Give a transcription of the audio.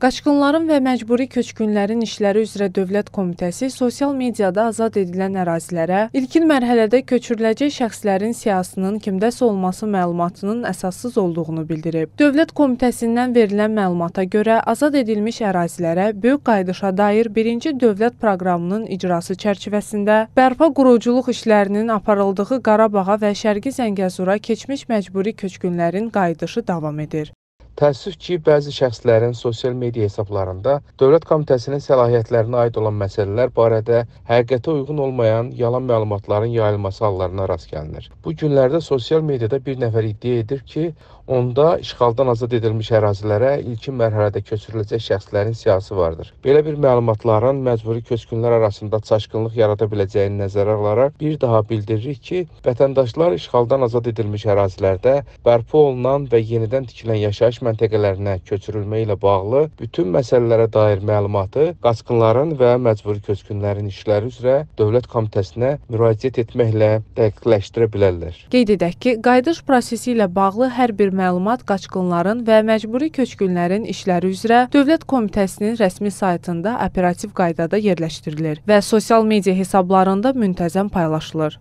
Qaçqınların və məcburi köçkünlərin işləri üzrə Dövlət Komitəsi sosial mediada azad edilən ərazilərə ilkin mərhələdə köçürüləcək şəxslərin siyahısının kimdəsə olması məlumatının əsassız olduğunu bildirib. Dövlət Komitəsindən verilən məlumata görə azad edilmiş ərazilərə böyük qayıdışa dair birinci dövlət proqramının icrası çərçivəsində bərpa quruculuq işlərinin aparıldığı Qarabağa və Şərqi Zəngəzura keçmiş məcburi köçkünlərin qayıdışı davam edir. Təəssüf ki, bəzi şəxslərin sosial media hesablarında Dövlət Komitəsinin səlahiyyətlərinə aid olan məsələlər barədə həqiqətə uyğun olmayan yalan məlumatların yayılması hallarına rast gəlinir. Bu günlərdə sosial mediada bir nəfər iddia edir ki, onda işğaldan azad edilmiş ərazilərə ilkin mərhələdə köçürüləcək şəxslərin siyahısı vardır. Belə bir məlumatların məcburi köçkünlər arasında çaşqınlıq yarada biləcəyini nəzərə alaraq bir daha bildiririk ki, vətəndaşlar işğaldan azad edilmiş ərazilərdə bərpa olunan və yenidən tikilən yaşayış məntəqələrinə köçürülmə ilə bağlı bütün məsələlərə dair məlumatı qaçqınların və məcburi köçkünlərin işləri üzrə Dövlət Komitəsinə müraciət etməklə dəqiqləşdirə bilərlər. Qeyd edək ki, qayıdış prosesi ilə bağlı hər bir məlumat qaçqınların və məcburi köçkünlərin işləri üzrə Dövlət Komitəsinin rəsmi saytında operativ qaydada yerləşdirilir və sosial media hesablarında müntəzəm paylaşılır.